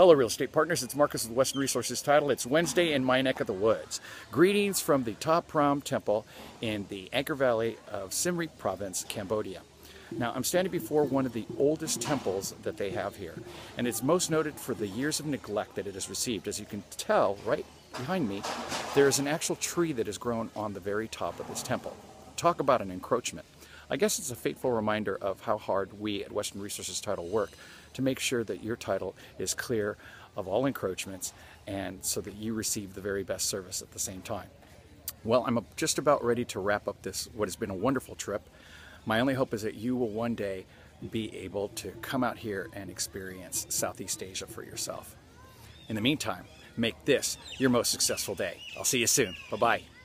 Hello, real estate partners. It's Marcus with Western Resources Title. It's Wednesday in my neck of the woods. Greetings from the Ta Prohm Temple in the Angkor Valley of Siem Reap Province, Cambodia. Now, I'm standing before one of the oldest temples that they have here, and it's most noted for the years of neglect that it has received. As you can tell, right behind me, there is an actual tree that has grown on the very top of this temple. Talk about an encroachment. I guess it's a fateful reminder of how hard we at Western Resources Title work to make sure that your title is clear of all encroachments and so that you receive the very best service at the same time. Well, I'm just about ready to wrap up this, what has been a wonderful trip. My only hope is that you will one day be able to come out here and experience Southeast Asia for yourself. In the meantime, make this your most successful day. I'll see you soon. Bye-bye.